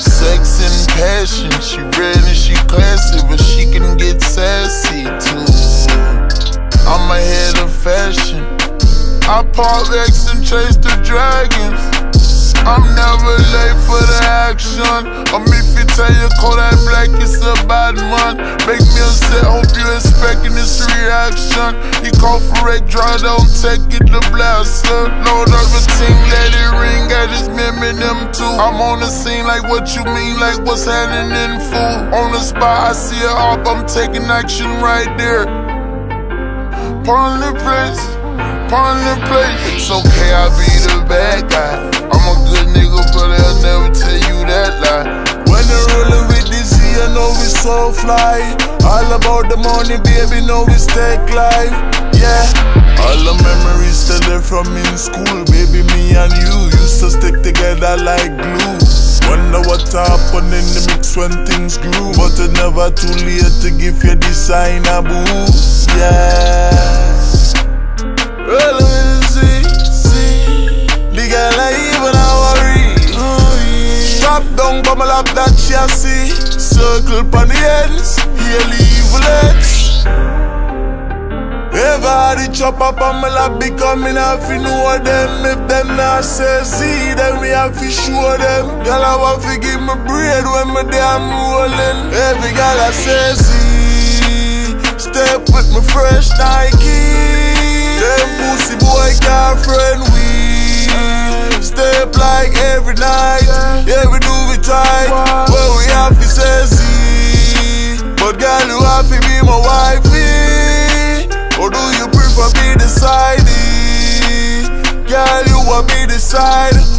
Sex and passion, she red and she classy, but she can get sassy too. I'm ahead of fashion. I park X and chase the dragons. I'm never late for the action. I'm if you tell you Kodak Black is a bad man. Make me upset, hope you expecting this reaction. He call for wreck, dry don't take it to blaster. I'm on the scene like what you mean, like what's happening, fool. On the spot, I see it up, I'm taking action right there. Pawn the place, pawn the place. It's okay, I be the bad guy. I'm a good nigga, but I'll never tell you that lie. When I'm rolling with this, I know we so fly. All about the money, baby, know we stay life. Yeah. All the memories still there from in school, baby. Me and you used to stick together like glue. Wonder what happened in the mix when things grew. But it's never too late to give you a boo. Yeah. Let me see, see. The girl I even a worry. Strap down, bumble up that chassis. Circle pon the ends, heal the Everybody chop up on my lap becoming have to know them. If them not say see then we have to show them. Girl I want to give me bread when my damn rolling. Every girl I say see Step with my fresh Nike outside.